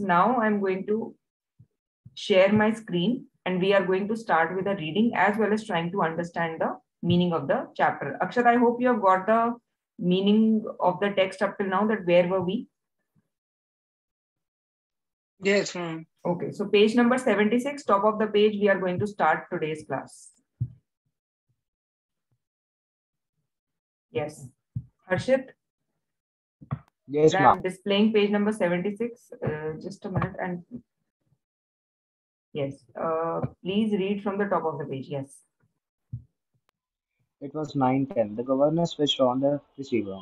now I'm going to share my screen and we are going to start with the reading as well as trying to understand the meaning of the chapter. Akshat, I hope you have got the meaning of the text up till now that where were we? Yes, ma'am. Okay, so page number 76, top of the page, we are going to start today's class. Yes. Harshit? Yes, I'm ma'am. displaying page number 76. Uh, just a minute and yes, uh, please read from the top of the page. Yes. It was 9:10. The governor switched on the receiver.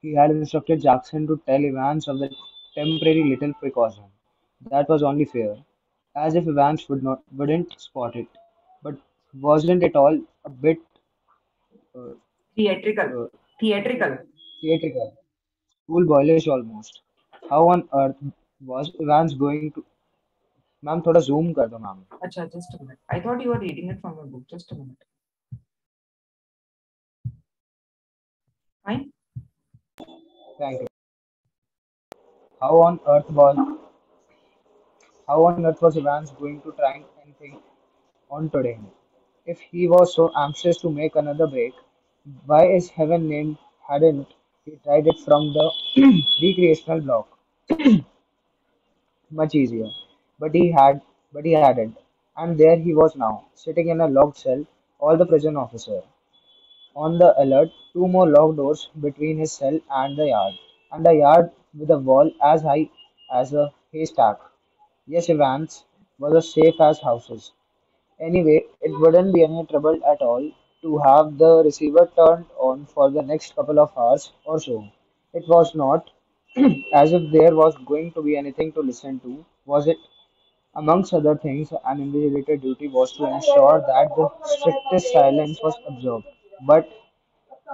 He had instructed Jackson to tell Evans of the temporary little precaution. That was only fair, as if Evans would not wouldn't spot it. But wasn't it all a bit uh, Theatrical. uh, Theatrical cool boilish almost. How on earth was Evans going to? Ma'am थोड़ा zoom कर दो just a minute. I thought you were reading it from a book. Just a minute. Fine. Thank you. How on earth was? How on earth was Evans going to try anything on today? If he was so anxious to make another break, why is heaven named hadn't he tried it from the recreational block? Much easier. But he had but he hadn't. And there he was now, sitting in a locked cell, all the prison officer. On the alert, two more locked doors between his cell and the yard, and a yard with a wall as high as a haystack. Yes, Evans was as safe as houses. Anyway, it wouldn't be any trouble at all to have the receiver turned on for the next couple of hours or so. It was not as if there was going to be anything to listen to, was it? Amongst other things, an invigilator duty was to ensure that the strictest silence was observed. But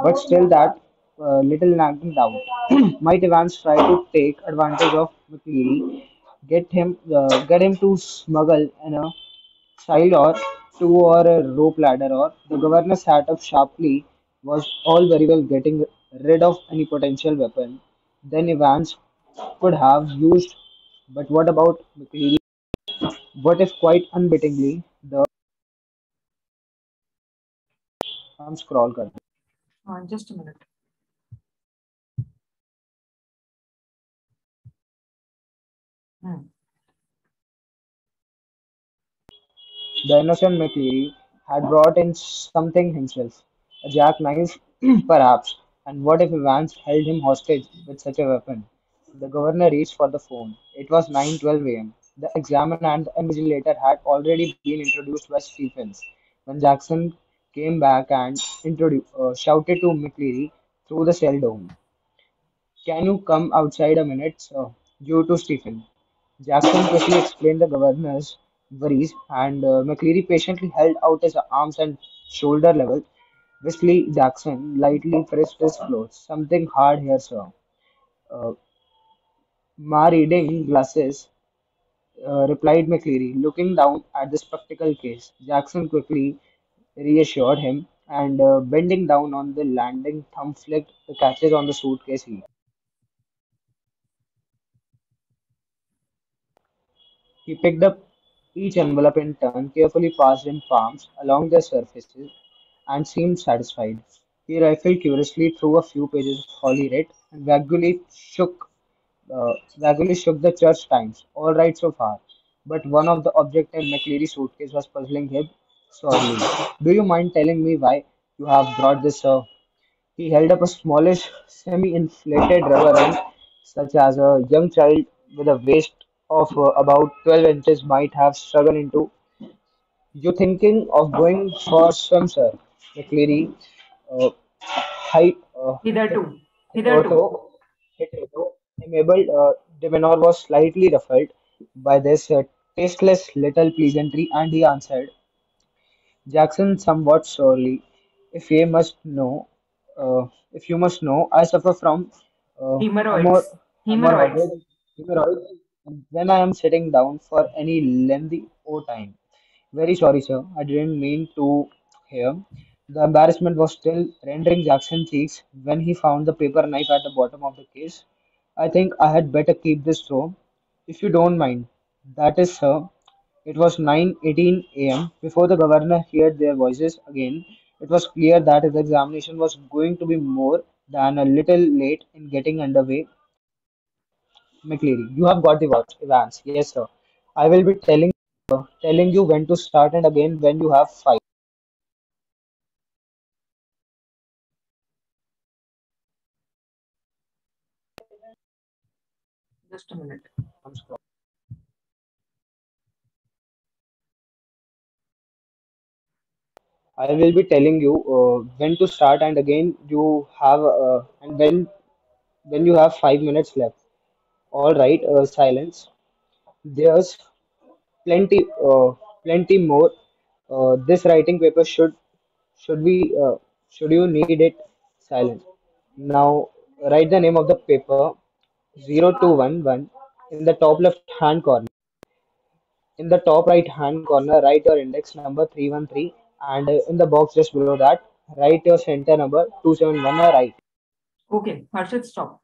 but still that uh, little nagging doubt. Might Evans try to take advantage of McLeary, get him uh, get him to smuggle in a child or two or a rope ladder or the governor sat up sharply was all very well getting rid of any potential weapon then Evans could have used but what about McLeery? What if quite unwittingly the हम scroll कर हाँ just a minute hmm. The innocent McLeary had brought in something himself, a jackknife, perhaps, and what if Evans held him hostage with such a weapon? The governor reached for the phone. It was 9:12 a.m. The examiner and the invigilator had already been introduced by Stephens when Jackson came back and uh, shouted to McLeary through the cell door. Can you come outside a minute, sir? Due to Stephen. Jackson quickly explained the governor's worries, and uh, McCleary patiently held out his arms and shoulder level. Wesley Jackson lightly pressed his clothes. Something hard here, sir. Uh, my reading glasses, uh, replied McCleary, looking down at the spectacle case. Jackson quickly reassured him, and uh, bending down on the landing, thumb flicked the catches on the suitcase. He He picked up each envelope in turn, carefully passed in palms along their surfaces, and seemed satisfied. He rifled curiously through a few pages of Holy Writ and vaguely shook, uh, vaguely shook the church times. All right so far, but one of the objects in McCleary's suitcase was puzzling him sorely. Do you mind telling me why you have brought this, sir? He held up a smallish, semi-inflated rubber ring, such as a young child with a waist of uh, about 12 inches might have struggled into. You thinking of going for swim, sir? McCleary, uh, hi, uh, Hitherto. Hitherto. hitherto, hitherto, enabled, uh, Demenor was slightly ruffled by this uh, tasteless little pleasantry, and he answered, Jackson somewhat sorely, if ye must know, uh, if you must know, I suffer from uh, Hemorrhoids. Hemorrhoids. hemorrhoids, hemorrhoids when I am sitting down for any lengthy o time. Very sorry, sir. I didn't mean to hear. The embarrassment was still rendering Jackson's cheeks when he found the paper knife at the bottom of the case. I think I had better keep this though. If you don't mind. That is, sir. It was 9:18 a.m. Before the governor heard their voices again, it was clear that his examination was going to be more than a little late in getting underway. McCleary, you have got the watch. Evans, yes, sir. I will be telling telling you when to start and again when you have five. Just a minute. I will be telling you uh, when to start and again you have uh, and when when you have five minutes left. All right, uh, silence. There's plenty uh, plenty more. Uh, this writing paper should should be uh, should you need it silence. Now write the name of the paper 0211 in the top left hand corner. In the top right hand corner, write your index number 313 and uh, in the box just below that, write your center number 271 or. Okay, Harshit, stop.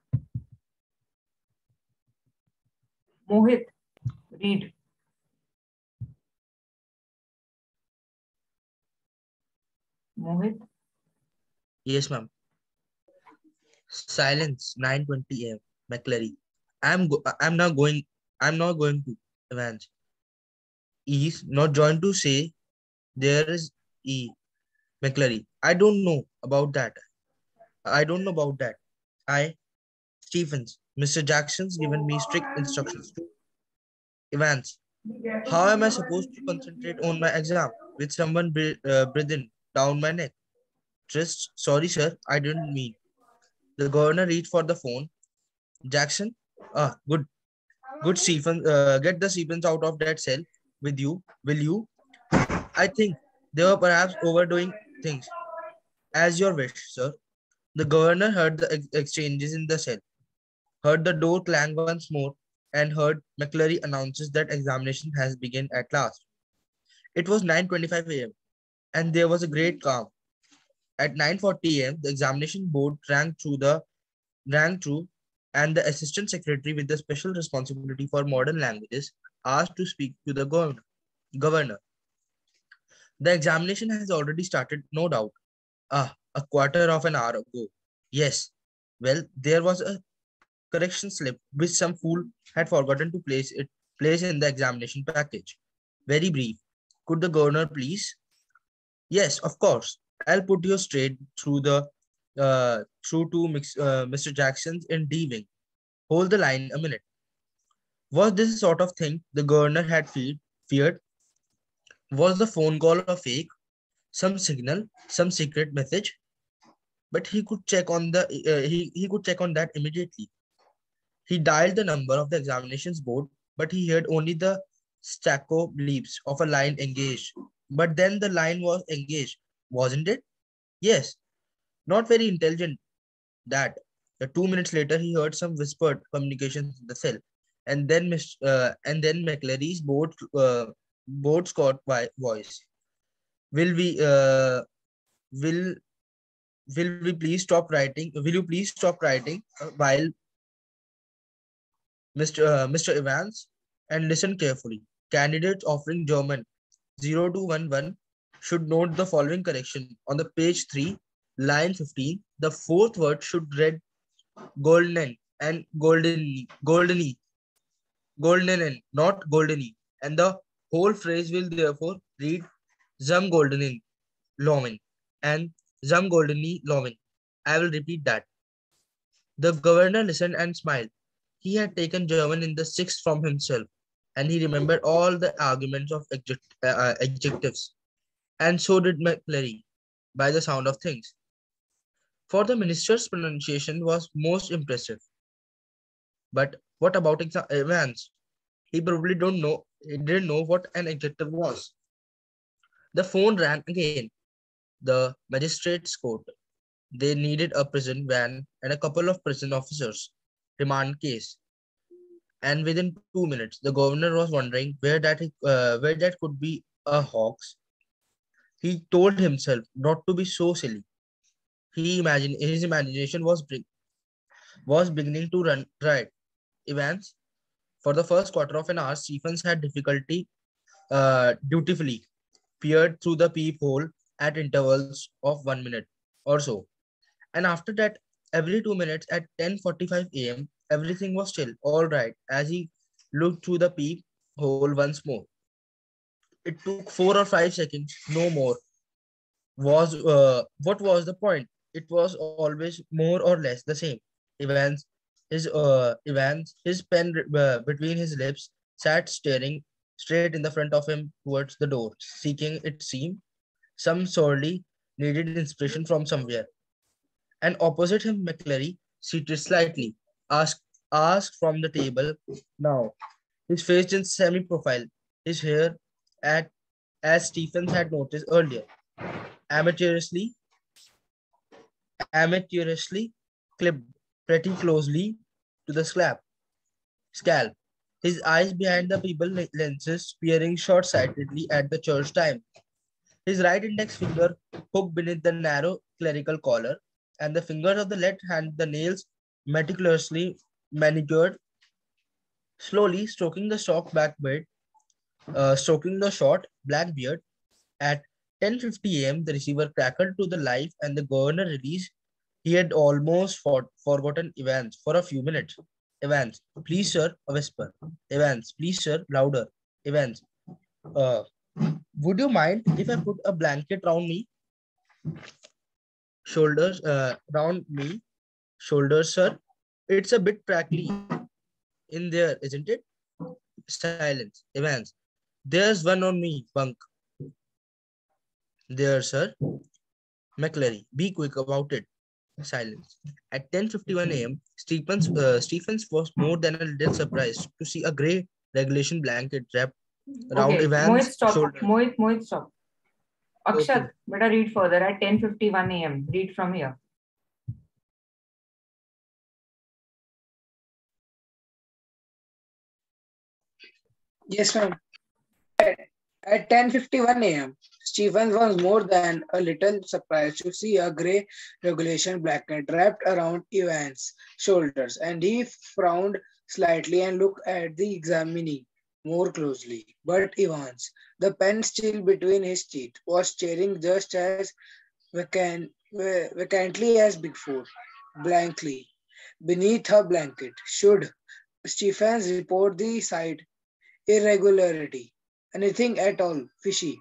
Mohit, read. Mohit, Yes, ma'am. Silence, 9:20 a.m. McCleary. I'm go- I'm now going. I'm not going to Evans. Is not joined to say there is E. McCleary. I don't know about that. I don't know about that. I Stephens. Mr. Jackson's given me strict instructions to Evans. How am I supposed to concentrate on my exam with someone uh, breathing down my neck? Just sorry, sir. I didn't mean. The governor reached for the phone. Jackson, ah, good, good, Stephen. Uh, get the Stephens out of that cell with you, will you? I think they were perhaps overdoing things. As your wish, sir. The governor heard the ex- exchanges in the cell, heard the door clang once more, and heard McCleary announces that examination has begun at last. It was 9:25 a.m. and there was a great calm. At 9:40 a.m., the examination board rang through the rang through, and the assistant secretary with the special responsibility for modern languages asked to speak to the governor. Governor, the examination has already started, no doubt. Ah, a quarter of an hour ago. Yes. Well, there was a correction slip which some fool had forgotten to place it place in the examination package. Very brief. Could the governor please? Yes, of course. I'll put you straight through the uh, through to mix, uh, Mr. Jackson's in D wing. Hold the line a minute. Was this sort of thing the governor had feared? feared? Was the phone call a fake? Some signal? Some secret message? But he could check on the uh, he, he could check on that immediately. He dialed the number of the examinations board, but he heard only the staccato bleeps of a line engaged. But then the line was engaged, wasn't it? Yes. Not very intelligent. That. Two minutes later, he heard some whispered communications in the cell, and then uh, and then McCleary's board uh, board voice. Will we uh, will will we please stop writing? Will you please stop writing uh, while Mr. Uh, Mr. Evans and listen carefully. Candidates offering German 0211 should note the following correction. On the page 3, line 15, the fourth word should read golden and golden, goldeny, golden, not goldeny. And the whole phrase will therefore read zum goldenen Löwen and zum goldeny Löwen. I will repeat that. The governor listened and smiled. He had taken German in the sixth from himself, and he remembered all the arguments of adject- uh, adjectives. And so did McCleary, by the sound of things. For the minister's pronunciation was most impressive. But what about Evans? He probably don't know. He didn't know what an adjective was. The phone rang again. The magistrate's court. They needed a prison van and a couple of prison officers. Remand case. And within two minutes, the governor was wondering where that uh, where that could be a hoax. He told himself not to be so silly. He imagined his imagination was was beginning to run right. Events For the first quarter of an hour, Stephens had difficulty uh, dutifully peered through the peephole at intervals of one minute or so. And after that, every two minutes at 10.45 a.m., everything was still all right as he looked through the peep hole once more. It took four or five seconds, no more. Was uh, what was the point? It was always more or less the same. Evans, his uh, Evans, his pen uh, between his lips, sat staring straight in the front of him towards the door, seeking, it seemed, some sorely needed inspiration from somewhere. And opposite him, McClary, seated slightly, asked, asked from the table now, his face in semi-profile, his hair at as Stephens had noticed earlier, amateurishly, amateurishly clipped pretty closely to the scalp. Scalp. His eyes behind the people lenses peering short-sightedly at the church time. His right index finger hooked beneath the narrow clerical collar, and the fingers of the left hand, the nails meticulously manicured, slowly stroking the shock back beard, uh, stroking the short black beard. At 10.50 a.m., the receiver crackled to the life and the governor released. He had almost fought, forgotten Evans for a few minutes. Evans, please, sir, a whisper. Evans, please, sir, louder. Evans, uh, would you mind if I put a blanket round me? Shoulders, uh, round me. Shoulders, sir. It's a bit crackly in there, isn't it? Silence. Evans, there's one on me, bunk. There, sir. McClary, be quick about it. Silence. At 10.51 a.m., Stephens, uh, Stephens was more than a little surprised to see a grey regulation blanket wrapped around okay. Evans' Mohit, stop. Mohit, Mohit, stop. Akshat, Okay. better read further at 10.51 a.m. Read from here. Yes, ma'am. At, at 10.51 a.m., Stephens was more than a little surprised to see a grey regulation blanket wrapped around Evans' shoulders, and he frowned slightly and looked at the examinee more closely. But Evans, the pen still between his teeth, was staring just as vacant, va- vacantly as before, blankly, beneath her blanket. Should Stephens report the sight irregularity, anything at all fishy,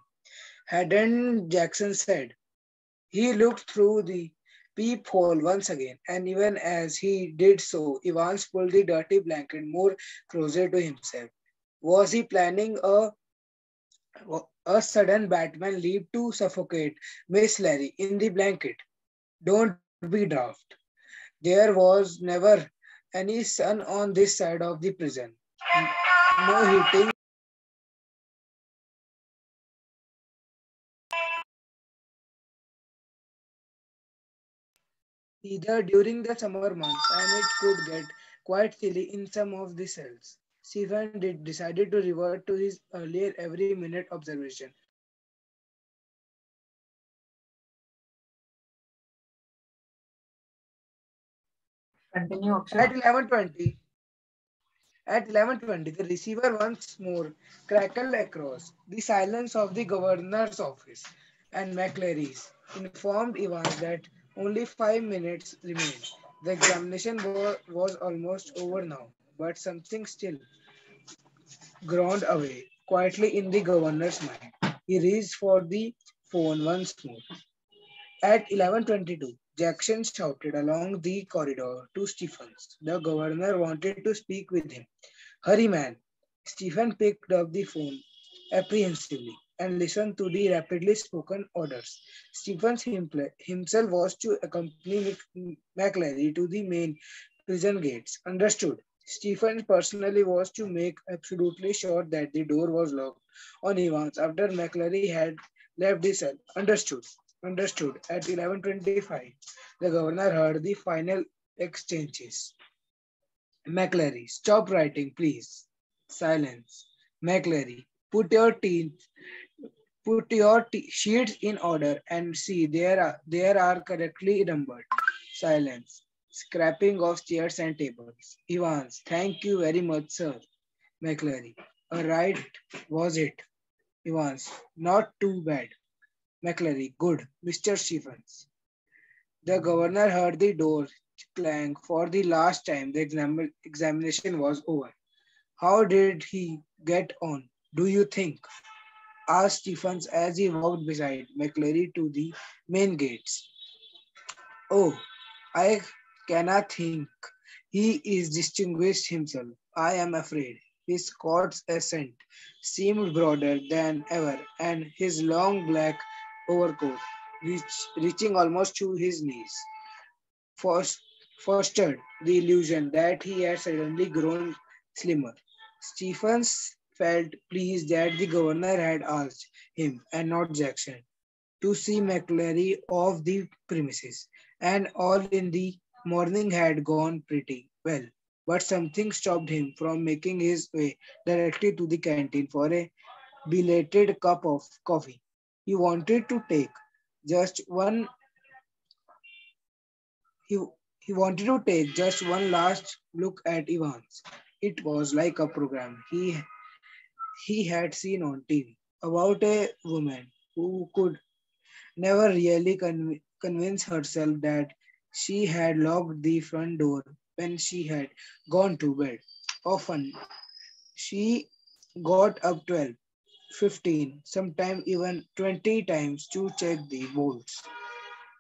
hadn't Jackson said. He looked through the peephole once again, and even as he did so, Evans pulled the dirty blanket more closer to himself. Was he planning a a sudden Batman leap to suffocate McLeery in the blanket? Don't be daft. There was never any sun on this side of the prison. No heating. Either during the summer months, and it could get quite chilly in some of the cells. Stephen did decided to revert to his earlier every minute observation. Continue, At 11.20, at 11.20, the receiver once more crackled across the silence of the governor's office, and McClary's informed Ivan that only five minutes remained. The examination wa- was almost over now, but something still ground away quietly in the governor's mind. He reached for the phone once more. At 11.22, Jackson shouted along the corridor to Stephens. The governor wanted to speak with him. Hurry, man. Stephen picked up the phone apprehensively and listened to the rapidly spoken orders. Stephens himself was to accompany Mc- to the main prison gates. Understood. Stephens personally was to make absolutely sure that the door was locked on Evans after McClary had left the cell. Understood. Understood. At 11.25, the governor heard the final exchanges. McClary, stop writing, please. Silence. McClary, put your teeth, put your t- sheets in order and see there are there are correctly numbered. Silence. Scrapping of chairs and tables. Evans, thank you very much, sir. McClary. A right, was it? Evans. Not too bad. McClary. Good. Mr. Stephens. The governor heard the door clang for the last time. The exam- examination was over. How did he get on, do you think? asked Stephens as he walked beside McClary to the main gates. Oh, I cannot think. He is distinguished himself. I am afraid. His Scots accent seemed broader than ever, and his long black overcoat, reach, reaching almost to his knees, fostered the illusion that he had suddenly grown slimmer. Stephens felt pleased that the governor had asked him and not Jackson to see McClary off the premises, and all in the morning had gone pretty well. But something stopped him from making his way directly to the canteen for a belated cup of coffee. He wanted to take just one he, he wanted to take just one last look at Evans. It was like a program he, he had seen on TV about a woman who could never really con- convince herself that she had locked the front door when she had gone to bed. Often she got up 12, 15, sometimes even 20 times to check the bolts.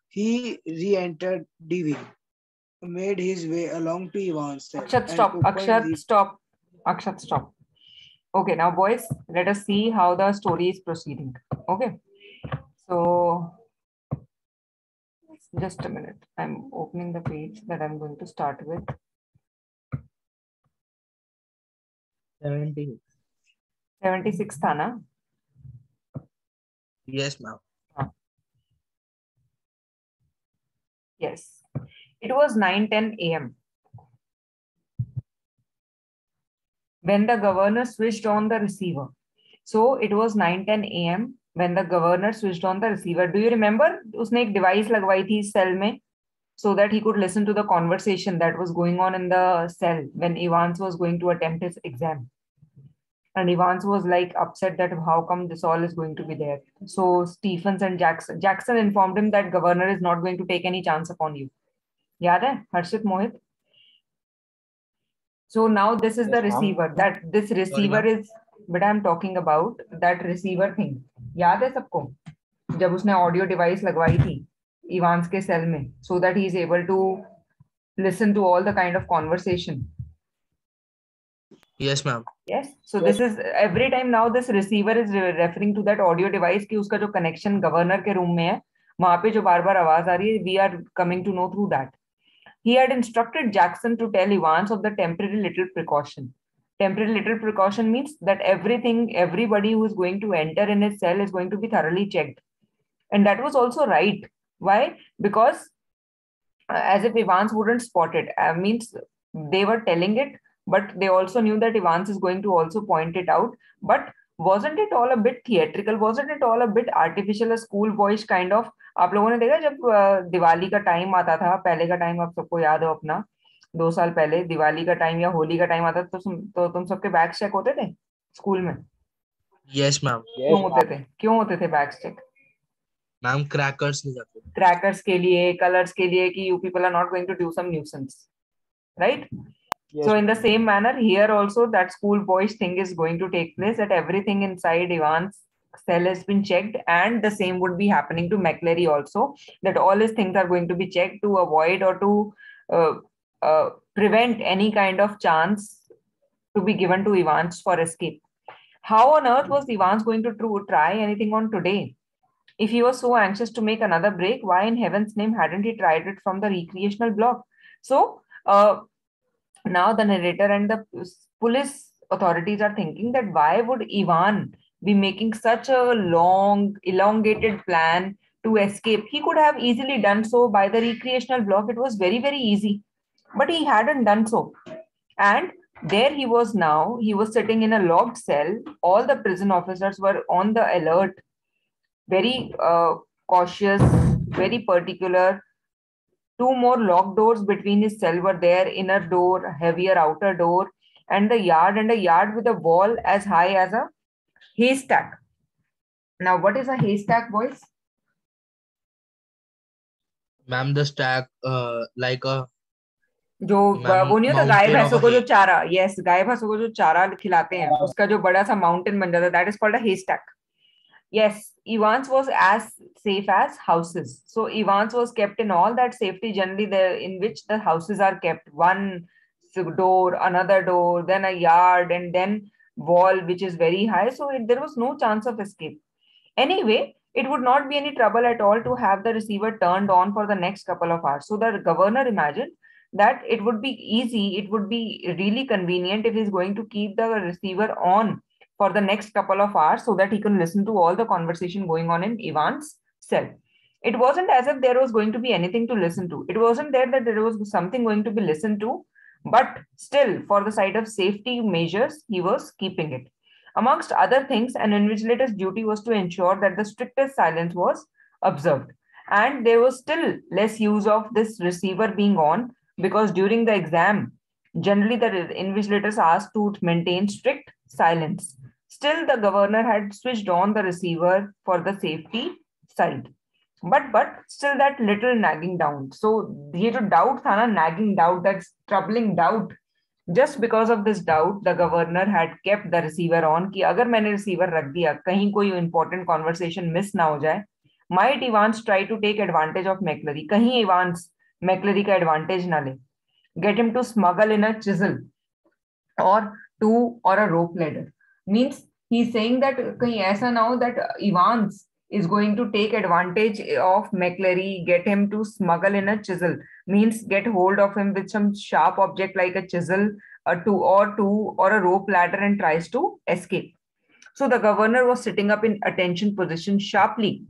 He re-entered the wing made his way along to Ivan's cell. Akshat, stop. Akshat, the... stop. Akshat, stop. Okay, now boys, let us see how the story is proceeding. Okay. So, just a minute. I'm opening the page that I'm going to start with. 76. 76 Thana. Yes, ma'am. Yes. It was 9:10 a.m. when the governor switched on the receiver. So it was 9:10 a.m when the governor switched on the receiver. Do you remember? उसने एक device लगवाई थी cell में so that he could listen to the conversation that was going on in the cell when Evans was going to attempt his exam. And Evans was like upset that how come this all is going to be there. So Stephens and Jackson Jackson informed him that governor is not going to take any chance upon you. याद है हर्षित मोहित so now this is yes, the receiver that this receiver Sorry, is but i'm talking about that receiver thing याद है सबको? जब उसने audio device लगवाई थी Evans के सेल में so that he is able to listen to all the kind of conversation yes ma'am yes so this is every time now this receiver is referring to that audio device कि उसका जो connection governor के room में है वहाँ पे जो बार बार आवाज़ आ रही है we are coming to know through that he had instructed Jackson to tell Evans of the temporary little precaution Temporary little precaution means that everything, everybody who is going to enter in his cell is going to be thoroughly checked. And that was also right. Why? Because uh, as if Evans wouldn't spot it. Uh, means they were telling it, but they also knew that Evans is going to also point it out. But wasn't it all a bit theatrical? Wasn't it all a bit artificial, a school boyish kind of? आप लोगों ने देखा जब दिवाली का time आता था पहले का टाइम आप सबको याद हो अपना दो साल पहले दिवाली का टाइम या होली का टाइम आता तो तो तुम सबके बैग चेक होते थे स्कूल में? यस मैम क्यों होते थे? क्यों होते थे बैग चेक मैम क्रैकर्स ले जाते। क्रैकर्स के लिए कलर्स के लिए कि you people are not going to do some nuisance right so in the same manner here also that school boys thing is going to take place that everything inside Evans cell has been checked and the same would be happening to McLary also that all his things are going to be checked to avoid or to uh, uh, prevent any kind of chance to be given to Evans for escape. How on earth was Evans going to try anything on today? If he was so anxious to make another break, why in heaven's name hadn't he tried it from the recreational block? So, uh, now the narrator and the police authorities are thinking that why would Ivan be making such a long, elongated plan to escape? He could have easily done so by the recreational block. It was very, very easy, but he hadn't done so. And there he was now. He was sitting in a locked cell. All the prison officers were on the alert, very uh, cautious, very particular Two more locked doors between his cell were there, inner door, heavier outer door. and the yard and a yard with a wall as high as a haystack. Now, what is a haystack, boys? Ma'am, the stack uh, like a जो Ma'am, वो नहीं होता गाय mountain of भैंसों को जो hay. चारा yes गाय भैंसों को जो चारा खिलाते हैं हाँ। उसका जो बड़ा सा माउंटेन बन जाता है that is called a haystack yes Evans was as safe as houses so Evans was kept in all that safety generally there in which the houses are kept one door another door then a yard and then wall which is very high so it, there was no chance of escape anyway it would not be any trouble at all to have the receiver turned on for the next couple of hours so the governor imagined that it would be easy, it would be really convenient if he's going to keep the receiver on for the next couple of hours so that he can listen to all the conversation going on in Ivan's cell. It wasn't as if there was going to be anything to listen to. It wasn't there that there was something going to be listened to, but still, for the side of safety measures, he was keeping it. Amongst other things, an invigilator's duty was to ensure that the strictest silence was observed. And there was still less use of this receiver being on because during the exam, generally the invigilators asked to maintain strict silence. Still, the governor had switched on the receiver for the safety side. But but still that little nagging down. So ये जो doubt था ना nagging doubt, that's troubling doubt. Just because of this doubt, the governor had kept the receiver on कि अगर मैंने receiver रख दिया कहीं कोई important conversation miss ना हो जाए might Evans try to take advantage of McClary. कहीं Evans मैकलरी का एडवांटेज ना ले get him to smuggle in a chisel और टू और a rope ladder means he saying that कहीं ऐसा ना हो that Evans is going to take advantage of McClary, get him to smuggle in a chisel, means get hold of him with some sharp object like a chisel, a two or two or a rope ladder and tries to escape. So the governor was sitting up in attention position sharply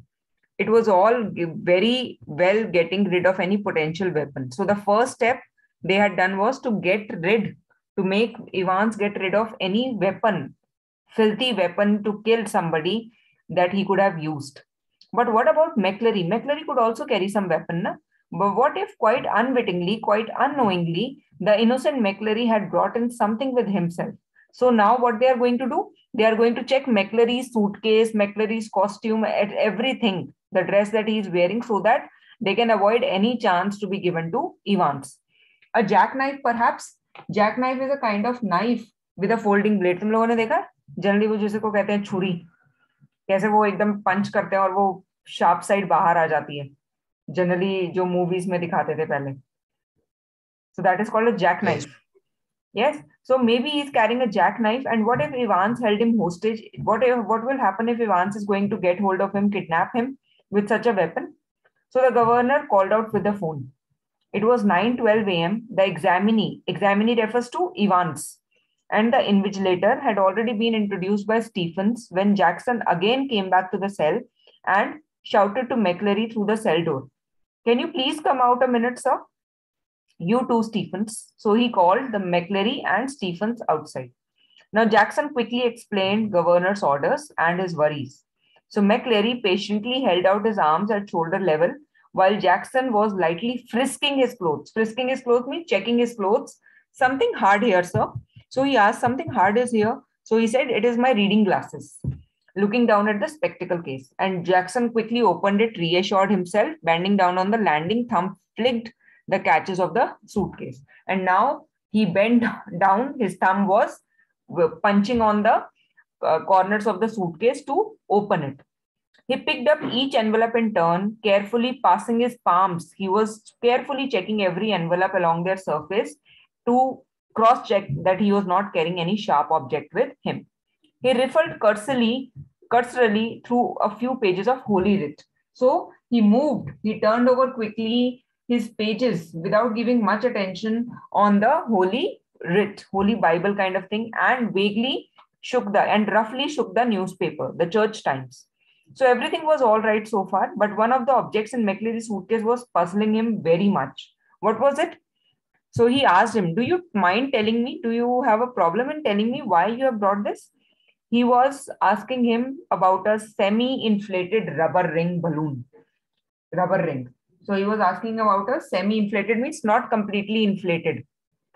it was all very well getting rid of any potential weapon. So the first step they had done was to get rid, to make Evans get rid of any weapon, filthy weapon to kill somebody that he could have used. But what about McClary? McClary could also carry some weapon. Na? But what if quite unwittingly, quite unknowingly, the innocent McClary had brought in something with himself? So now what they are going to do? They are going to check McClary's suitcase, McClary's costume, at everything the dress that he is wearing so that they can avoid any chance to be given to Evans. A jackknife, perhaps. Jackknife is a kind of knife with a folding blade. तुम लोगों ने देखा generally वो जिसे को कहते हैं छुरी कैसे वो एकदम पंच करते हैं और वो शार्प साइड बाहर आ जाती है जनरली जो मूवीज़ में दिखाते थे पहले so that is called a jackknife yes. Yes so maybe he's carrying a jackknife and what if Evans held him hostage what if, what will happen if Evans is going to get hold of him kidnap him with such a weapon. So the governor called out with the phone. It was 9:12 a.m. The examinee, examinee refers to Evans, and the invigilator had already been introduced by Stephens when Jackson again came back to the cell and shouted to McClary through the cell door. Can you please come out a minute, sir? You too, Stephens. So he called the McClary and Stephens outside. Now Jackson quickly explained governor's orders and his worries. So McClary patiently held out his arms at shoulder level while Jackson was lightly frisking his clothes. Frisking his clothes means checking his clothes. Something hard here, sir. So he asked, Something hard is here. So he said, It is my reading glasses. Looking down at the spectacle case. And Jackson quickly opened it, reassured himself, bending down on the landing, thumb flicked the catches of the suitcase. And now he bent down, his thumb was punching on the uh, corners of the suitcase to open it. He picked up each envelope in turn, carefully passing his palms. He was carefully checking every envelope along their surface to cross check that he was not carrying any sharp object with him. He riffled cursorily, cursorily through a few pages of Holy Writ. So he moved, he turned over quickly his pages without giving much attention on the Holy Writ, Holy Bible kind of thing, and vaguely shook the and roughly shook the newspaper, the Church Times. So everything was all right so far, but one of the objects in McClary's suitcase was puzzling him very much. What was it? So he asked him, Do you mind telling me? Do you have a problem in telling me why you have brought this? He was asking him about a semi inflated rubber ring balloon. Rubber ring. So he was asking about a semi inflated, means not completely inflated.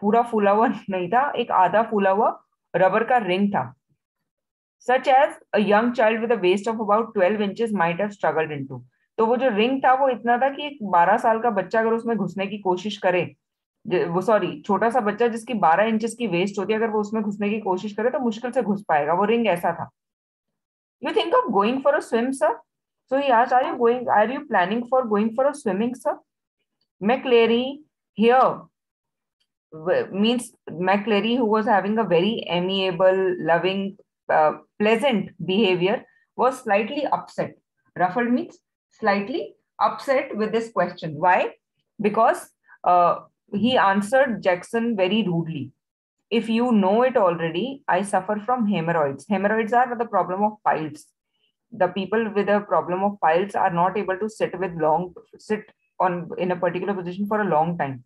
पूरा फूला हुआ नहीं था एक आधा फूला हुआ rubber का रिंग था। Such as a young child with waist of about twelve inches might have struggled into तो वो जो रिंग था वो इतना था कि एक बारह साल का बच्चा अगर उसमें घुसने की कोशिश करे वो सॉरी छोटा सा बच्चा जिसकी बारह इंचेस की वेस्ट होती है अगर वो उसमें घुसने की कोशिश करे तो मुश्किल से घुस पाएगा। वो रिंग ऐसा था। You think of going for a swim sir So he asked, are you going, are you planning for going for a swimming, sir? McLary here means McLary, who was having a very amiable, loving, uh, pleasant behavior, was slightly upset. Ruffled means slightly upset with this question. Why? Because uh, he answered Jackson very rudely. If you know it already, I suffer from hemorrhoids. Hemorrhoids are the problem of piles. The people with a problem of piles are not able to sit with long sit on in a particular position for a long time.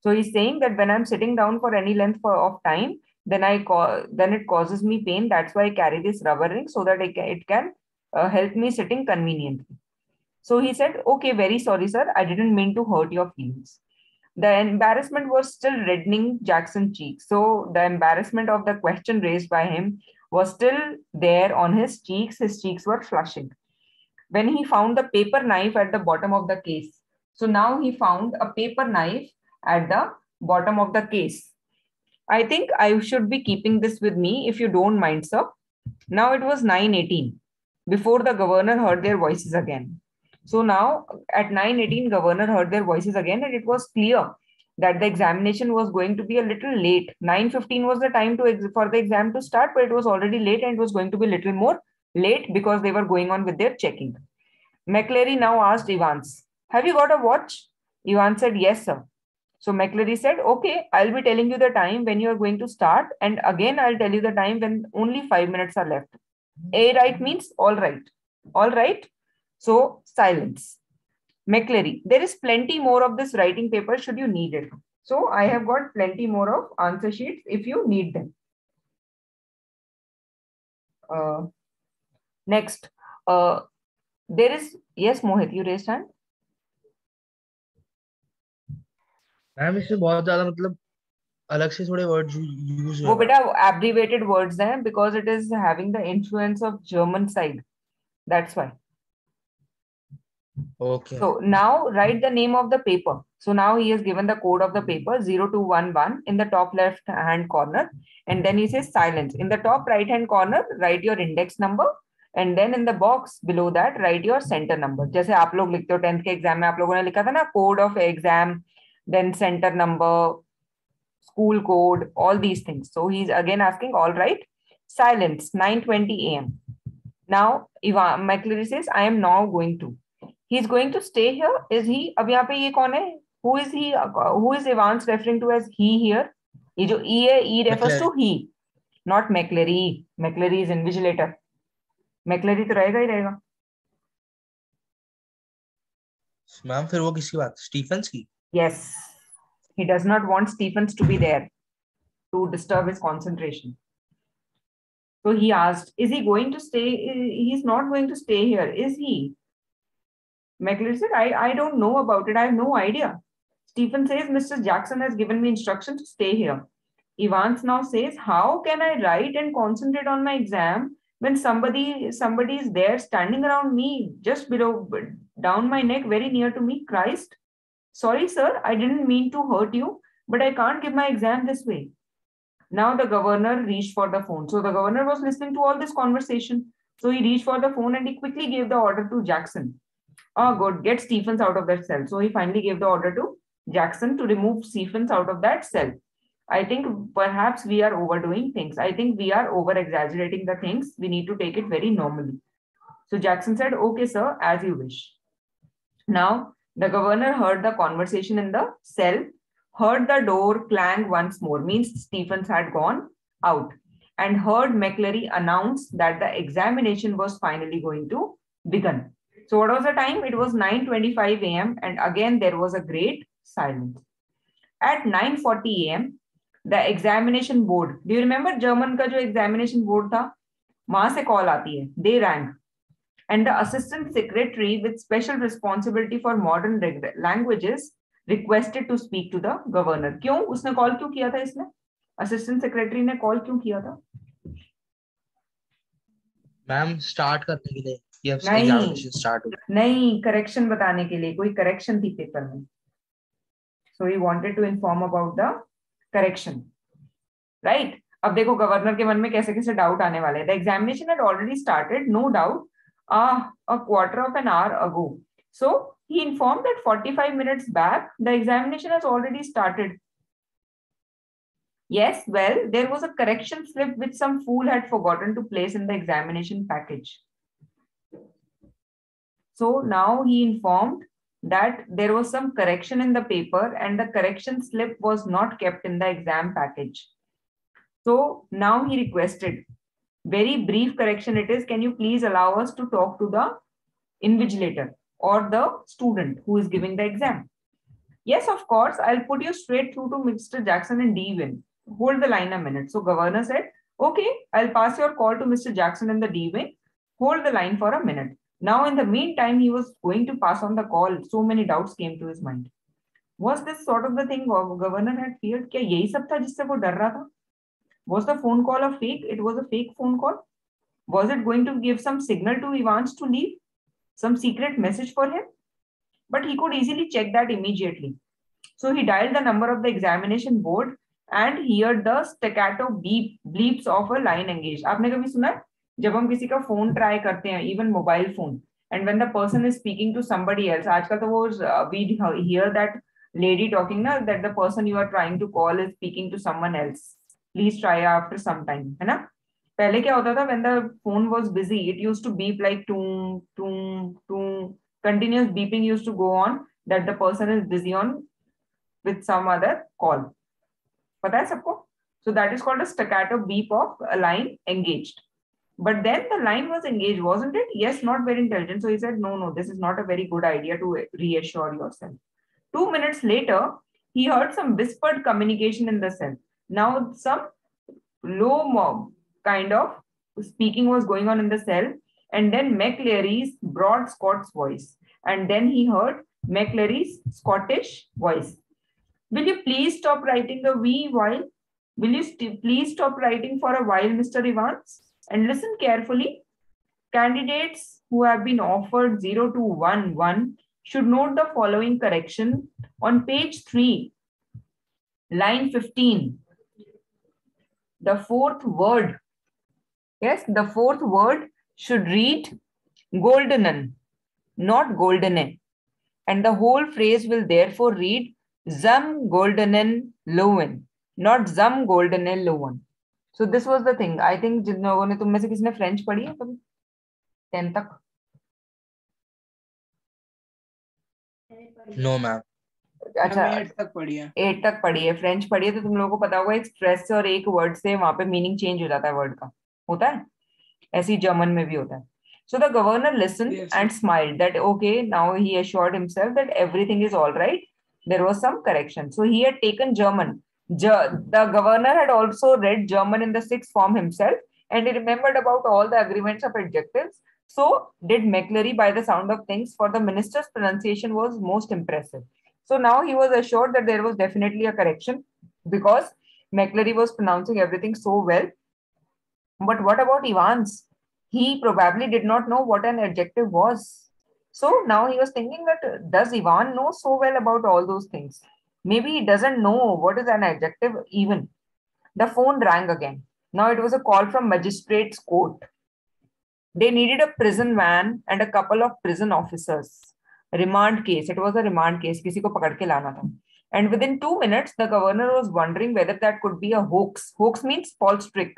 So he's saying that when I'm sitting down for any length for, of time, then I call then it causes me pain. That's why I carry this rubber ring so that it can, it can uh, help me sitting conveniently. So he said, "Okay, very sorry, sir. I didn't mean to hurt your feelings." the embarrassment was still reddening Jackson's cheeks. So the embarrassment of the question raised by him was still there on his cheeks. His cheeks were flushing. When he found the paper knife at the bottom of the case. So now he found a paper knife at the bottom of the case. I think I should be keeping this with me if you don't mind, sir. Now it was 9.18 before the governor heard their voices again. So now at 9.18, governor heard their voices again and it was clear that the examination was going to be a little late. 9.15 was the time to for the exam to start, but it was already late and it was going to be a little more late because they were going on with their checking. McCleary now asked Evans, have you got a watch? Evans said, yes, sir. So McCleary said, okay, I'll be telling you the time when you are going to start. And again, I'll tell you the time when only five minutes are left. A right means all right. All right. So silence. McCleary, there is plenty more of this writing paper should you need it. So I have got plenty more of answer sheets if you need them. Uh, next, uh, there is, yes, Mohit, you raised hand. Ma'am इसमें बहुत ज्यादा मतलब अलग से थोड़े words use वो बेटा abbreviated words हैं because it is having the influence of German side. That's why. Okay. So now write the name of the paper. So now he has given the code of the paper 0211 in the top left hand corner. And then he says silence. In the top right hand corner, write your index number. And then in the box below that, write your center number. जैसे आप लोग लिखते हो tenth के exam में आप लोगों ने लिखा था ना code of exam then centre number school code, all these things. So he's again asking, all right, silence, 9.20 a.m. Now, Ivan McCleary says, I am now going to. he is going to stay here is he अब यहाँ पे ये कौन है who is he who is Evans referring to as he here ये जो e है e refers to he not McCleary McCleary is invigilator McCleary तो रहेगा ही रहेगा मैम फिर वो किसकी बात स्टीफन्स की yes he does not want Stephens to be there to disturb his concentration so he asked is he going to stay he's not going to stay here is he McLeod said, I, I don't know about it. I have no idea. Stephen says, Mr. Jackson has given me instructions to stay here. Evans now says, How can I write and concentrate on my exam when somebody somebody is there standing around me, just below, down my neck, very near to me? Christ. Sorry, sir, I didn't mean to hurt you, but I can't give my exam this way. Now the governor reached for the phone. So the governor was listening to all this conversation. So he reached for the phone and he quickly gave the order to Jackson Oh, good. Get Stephens out of that cell. So he finally gave the order to Jackson to remove Stephens out of that cell. I think perhaps we are overdoing things. I think we are over exaggerating the things. We need to take it very normally. So Jackson said, Okay, sir, as you wish. Now, the governor heard the conversation in the cell, heard the door clang once more, means Stephens had gone out, and heard McCleary announce that the examination was finally going to begin. So what was the time? It was 9.25 a.m. And again, there was a great silence. At 9.40 a.m., the examination board, do you remember German ka jo examination board tha? वहाँ से call aati hai. They rang. And the assistant secretary with special responsibility for modern languages requested to speak to the governor. क्यों उसने call क्यों किया था इसने assistant secretary ने call क्यों किया था मैम स्टार्ट करने के लिए नहीं। करेक्शन बताने के लिए कोई करेक्शन थी पेपर में? So he wanted to inform about the correction right अब देखो गवर्नर के मन में कैसे कैसे डाउट आने वाले the examination had already started no doubt a quarter of an hour ago so he inform that forty five minute back the examination has already started yes well there was a correction slip with समूल had forgotten to place in the examination package So now he informed that there was some correction in the paper and the correction slip was not kept in the exam package. So now he requested, very brief correction it is, can you please allow us to talk to the invigilator or the student who is giving the exam? Yes, of course, I'll put you straight through to Mr. Jackson and D-Wing. Hold the line a minute. So governor said, okay, I'll pass your call to Mr. Jackson and the D-Wing. Hold the line for a minute. Now, in the meantime, he was going to pass on the call. So many doubts came to his mind. Was this sort of the thing governor had feared? Was the phone call a fake? It was a fake phone call. Was it going to give some signal to Evans to leave? Some secret message for him? But he could easily check that immediately. So he dialed the number of the examination board and heard the staccato beep bleeps of a line engaged. आपने कभी सुना है? जब हम किसी का phone try करते हैं even mobile phone and when the person is speaking to somebody else आजकल तो वो we hear that lady talking ना that the person you are trying to call is speaking to someone else please try after some time है ना? पहले क्या होता था when the phone was busy it use to beep like to टू to continuous beeping use to go on that the person is busy on with some other call पता है सबको? So that is called a staccato beep of a line engaged but then the line was engaged, wasn't it? Yes, not very intelligent. So he said, no, no, this is not a very good idea to reassure yourself. Two minutes later, he heard some whispered communication in the cell. Now, some low mob kind of speaking was going on in the cell. And then McLeery's broad Scots voice. And then he heard McLeery's Scottish voice. Will you please stop writing a wee while? Will you please stop writing for a while, Mr. Evans? And listen carefully. Candidates who have been offered 0 to 1 1 should note the following correction on page 3, line 15. The fourth word, yes, the fourth word should read goldenen, not goldenen. And the whole phrase will therefore read zum goldenen Löwen, not zum goldenen Löwen. So this was the thing I think जिन लोगों ने तुम में से किसने French पढ़ी है? तुम टेन तक? नो no, मैम अच्छा। एट तक पढ़ी है। फ्रेंच पढ़ी है। तो तुम लोगों को पता होगा एक स्ट्रेस से और एक वर्ड से वहाँ पे मीनिंग चेंज हो जाता है वर्ड का। होता है? ऐसे ही जर्मन में भी होता है। So the governor listen and smile that okay now he assured himself that everything is all right there was some correction so he taken German The governor had also read German in the sixth form himself and he remembered about all the agreements of adjectives. So did McLeery by the sound of things, for the minister's pronunciation was most impressive. So now he was assured that there was definitely a correction because McLeery was pronouncing everything so well. But what about Evans? He probably did not know what an adjective was. So now he was thinking that does Ivan know so well about all those things? Maybe he doesn't know what is an adjective even. The phone rang again. Now it was a call from magistrate's court. They needed a prison van and a couple of prison officers. Remand case. It was a remand case. किसी को पकड़ के लाना था. And within two minutes, the governor was wondering whether that could be a hoax. Hoax means false trick.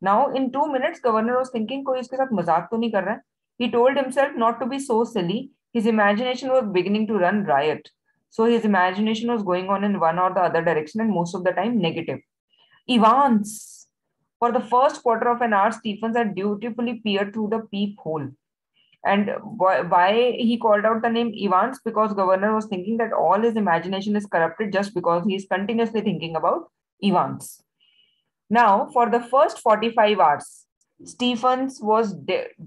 Now, in two minutes, governor was thinking, कोई इसके साथ मजाक तो नहीं कर रहा है. He told himself not to be so silly. His imagination was beginning to run riot. So his imagination was going on in one or the other direction, and most of the time negative. Evans. For the first quarter of an hour, Stephens had dutifully peered through the peephole. And why, he called out the name Evans? Because governor was thinking that all his imagination is corrupted just because he is continuously thinking about Evans. Now, for the first 45 hours, Stephens was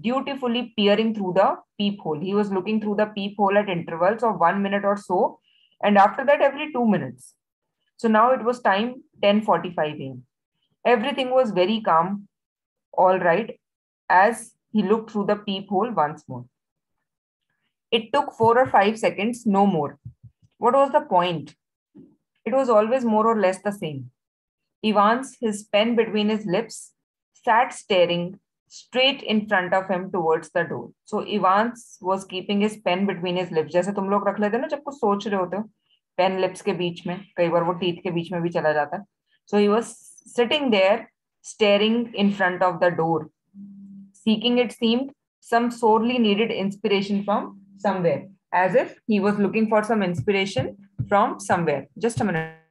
dutifully peering through the peephole. He was looking through the peephole at intervals of one minute or so And after that, every two minutes. So now it was time 10:45 a.m. Everything was very calm, all right, as he looked through the peephole once more. It took four or five seconds, no more. What was the point? It was always more or less the same. Evans, his pen between his lips, sat staring straight in front of him towards the door so Evans was keeping his pen between his lips जैसे तुम लोग रख लेते हो ना, जब कुछ सोच रहे होते हो पेन लिप्स के बीच में, कई बार वो टीथ के बीच में भी चला जाता है। So he was sitting there staring in front of the door seeking it seem some sorely needed inspiration from somewhere as if he was looking for some inspiration from somewhere just a minute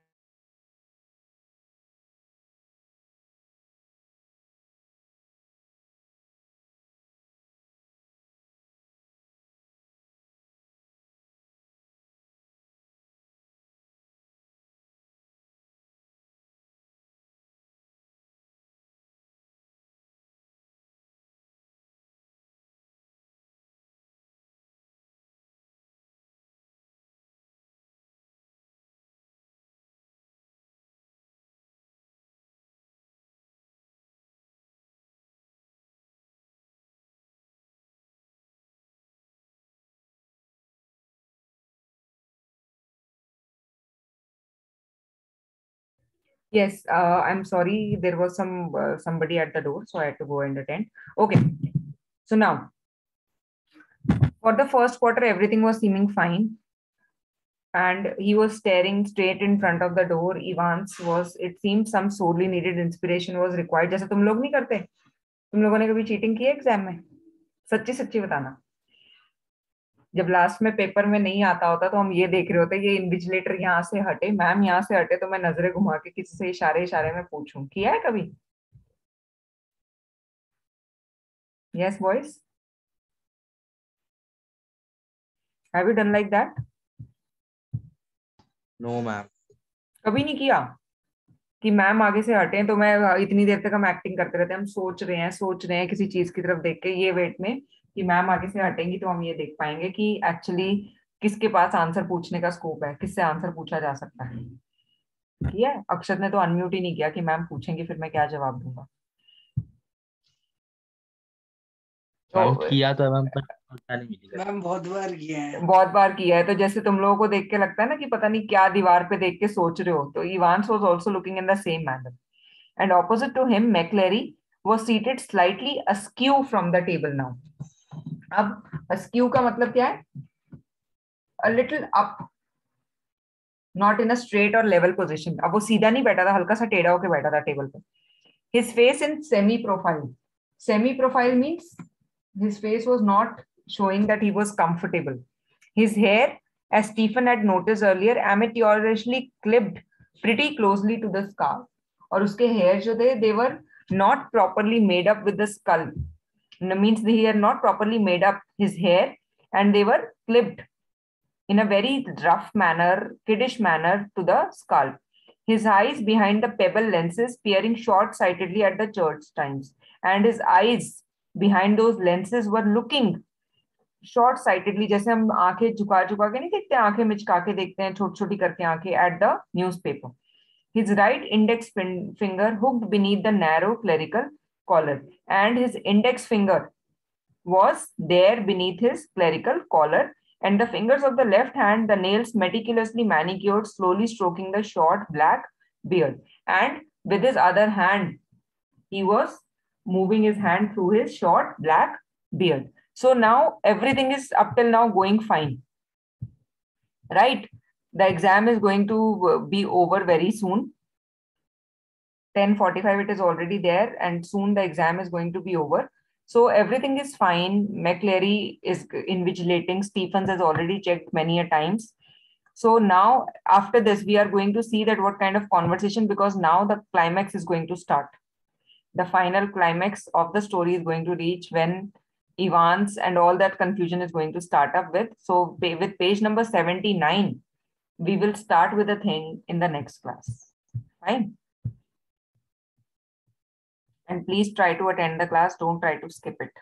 Yes, uh, I'm sorry. There was some uh, somebody at the door, so I had to go and attend. Okay. So now, for the first quarter, everything was seeming fine, and he was staring straight in front of the door. Evans was. It seemed some sorely needed inspiration was required. जैसे तुम लोग नहीं करते तुम लोगों ने कभी cheating की एग्ज़ाम में सच्ची सच्ची बताना जब लास्ट में पेपर में नहीं आता होता तो हम ये देख रहे होते ये इन्विजिलेटर यहाँ से हटे मैम यहाँ से हटे तो मैं नज़रें घुमा के किसी से इशारे इशारे में पूछूँ। किया है कभी? Yes boys have you done like that No, ma'am. कभी नहीं किया कि मैम आगे से हटे तो मैं इतनी देर तक हम एक्टिंग करते रहते हैं हम सोच रहे हैं सोच रहे हैं किसी चीज़ की तरफ़ देख के ये वेट में। कि मैम आगे से हटेंगी तो हम ये देख पाएँगे कि एक्चुअली किसके पास आंसर पूछने का स्कोप है किससे आंसर पूछा जा सकता है। ठीक है? अक्षत ने तो अनम्यूट ही नहीं किया कि मैम पूछेंगे फिर मैं क्या जवाब दूँगा? तो किया तो मैम मैम बहुत बार किया है। बहुत बार किया है तो जैसे तुम लोगों को देख के लगता है ना कि पता नहीं क्या दीवार पे देख के सोच रहे हो तो Evans was also looking in the same manner and opposite to him McCleary was seated slightly askew from the table now. अब स्क्यू का मतलब क्या है? A little up not in a straight और लेवल पोजिशन अब वो सीधा नहीं बैठा था, हल्का सा टेढ़ा होकर बैठा था टेबल पर his face in semi profile semi profile means his face was not showing that he was comfortable his hair as Stephen at notice earlier M A टीरियसली clipped pretty closely to the स्का और उसके hair जो थे they were not properly made up with the skull means he had not properly made up his hair and they were clipped in a very rough manner, kiddish manner to the scalp. His eyes behind the pebble lenses peering short sightedly at the church times, and his eyes behind those lenses were looking short sightedly जैसे हम आंखें झुका झुका के नहीं देखते आंखें मिचका के देखते हैं छोटी छोटी करके आंखें at the newspaper. His right index fin- finger hooked beneath the narrow clerical collar, and his index finger was there beneath his clerical collar, and the fingers of the left hand, the nails meticulously manicured, slowly stroking the short black beard. And with his other hand, he was moving his hand through his short black beard. So now everything is up till now going fine. Right? The exam is going to be over very soon. 10:45 it is already there and soon the exam is going to be over. So everything is fine. McLeery is invigilating. Stephens has already checked many a times. So now after this, we are going to see that what kind of conversation, because now the climax is going to start. The final climax of the story is going to reach when Evans and all that confusion is going to start up with. So with page number 79, we will start with a thing in the next class. Fine. And please try to attend the class. Don't try to skip it.